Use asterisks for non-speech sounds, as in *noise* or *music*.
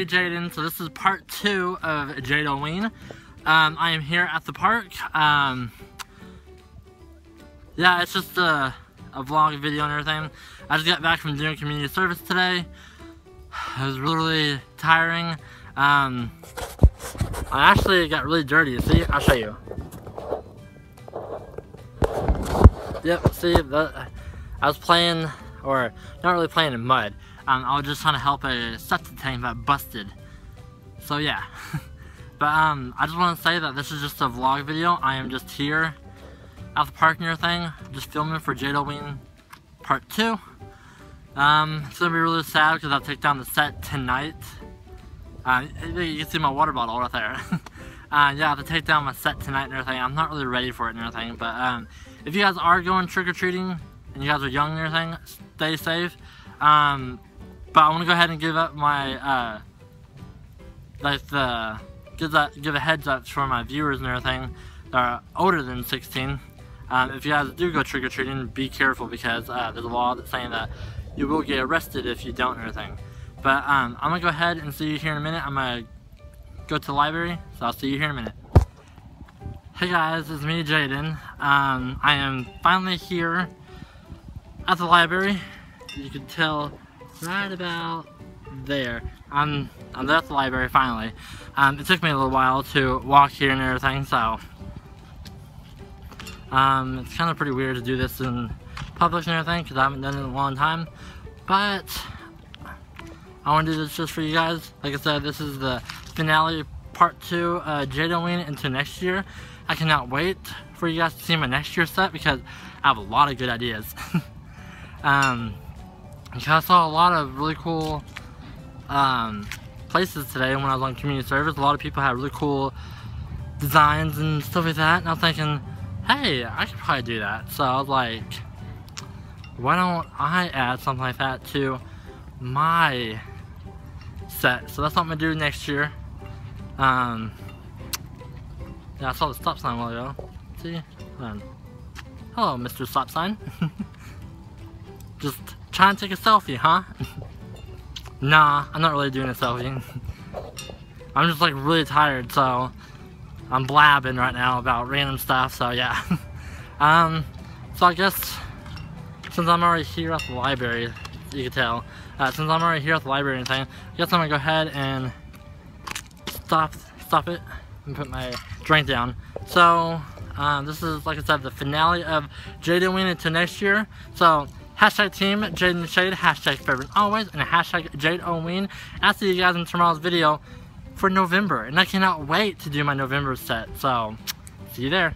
me, Jaden. So this is part two of Jadeoween. Um, I am here at the park. Um, yeah, it's just a, a vlog video and everything. I just got back from doing community service today. It was really tiring. Um, I actually got really dirty. See, I'll show you. Yep, see, the, I was playing, or not really playing in mud. Um, I was just trying to help a septic tank that busted. So yeah. *laughs* but um, I just want to say that this is just a vlog video. I am just here at the park and thing, just filming for Jadeoween Part 2. Um, it's gonna be really sad because I'll take down the set tonight. Uh, you can see my water bottle right there. *laughs* uh, yeah, I have to take down my set tonight and everything. I'm not really ready for it and everything, but um, if you guys are going trick-or-treating and you guys are young and everything, stay safe. Um, but I want to go ahead and give up my, uh, like the, give that, give a heads up for my viewers and everything that are older than 16. Um, if you guys do go trick-or-treating, be careful because uh, there's a law that's saying that you will get arrested if you don't and everything. But um, I'm gonna go ahead and see you here in a minute. I'm gonna go to the library, so I'll see you here in a minute. Hey guys, it's me, Jaden. Um, I am finally here at the library. You can tell right about there. I'm, I'm there at the library finally. Um, it took me a little while to walk here and everything, so um, it's kind of pretty weird to do this in public and everything because I haven't done it in a long time. But I want to do this just for you guys. Like I said, this is the finale part two uh, Jadeoween into next year. I cannot wait for you guys to see my next year set because I have a lot of good ideas. *laughs* um, I saw a lot of really cool um, places today when I was on community service. A lot of people had really cool designs and stuff like that. And I was thinking, hey, I could probably do that. So I was like, why don't I add something like that to my set? So that's what I'm gonna do next year. Um, yeah, I saw the stop sign a while ago. See? Um, hello, Mr. Stop Sign. *laughs* Just trying to take a selfie, huh? *laughs* nah, I'm not really doing a selfie. *laughs* I'm just like really tired, so I'm blabbing right now about random stuff, so yeah. *laughs* um, so I guess since I'm already here at the library, you can tell, uh, since I'm already here at the library and thing, I guess I'm gonna go ahead and stop, stop it and put my drink down. So, um, this is, like I said, the finale of Jadeoween into next year. So, hashtag team Jaden Shade, hashtag favorite always, and hashtag Jadeoween. I'll see you guys in tomorrow's video for November. And I cannot wait to do my November set. So, see you there.